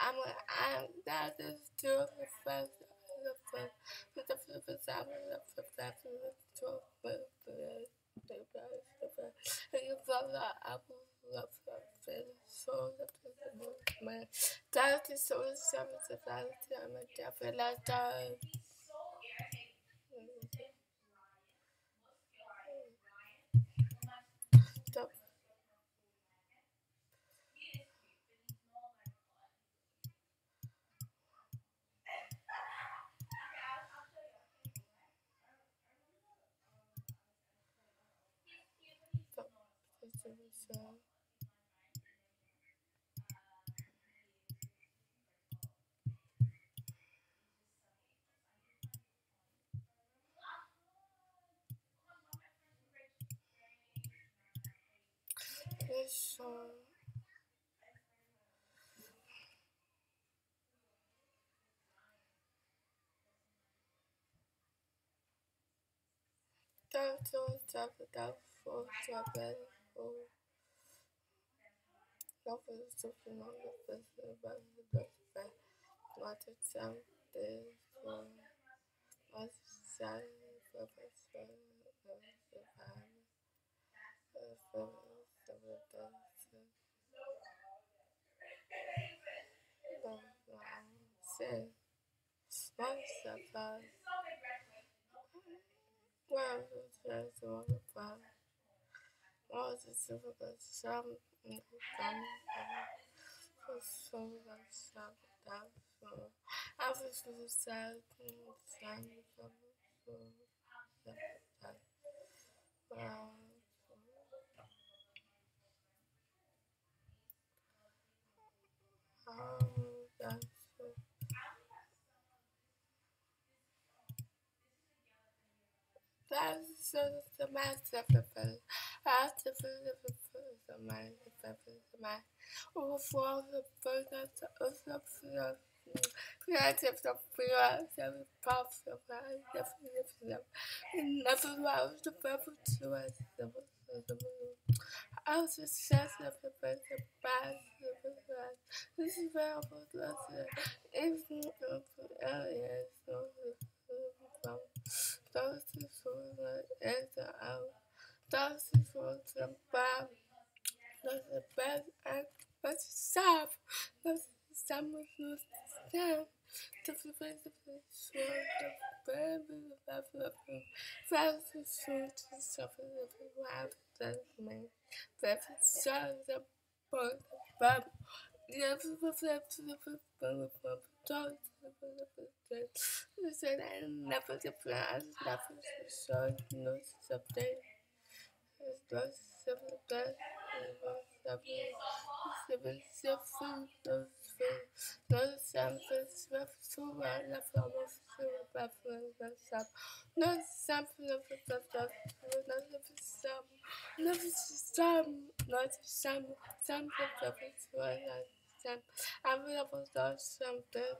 I'm I'm that is two of the first the first the first the I'm the first the two the the you follow the apple first so the first my that is so seven the first I'm a definitely So, this song. For stop is something on the best about the what it sound is for what sound for best for the band for the dance Say, once upon well, there's one upon Nossa, se sabe, That's of of of I was just shut up the first the bad this is very important lesson if not areas so those who saw the answer out those who saw the bad those the best and but stop baby of the the the the those seven, seven, two, one, left almost zero, back, left, up. No sample of the stuff, not of some, not some, not some, some of the one, some, I'm able to something.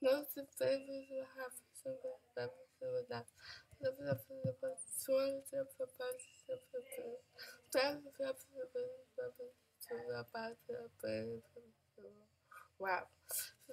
No, the will have some the. The the the the the the the the the the Wow. Tip for you. So many, so many, so many episodes about this episode of the episode is the so, so,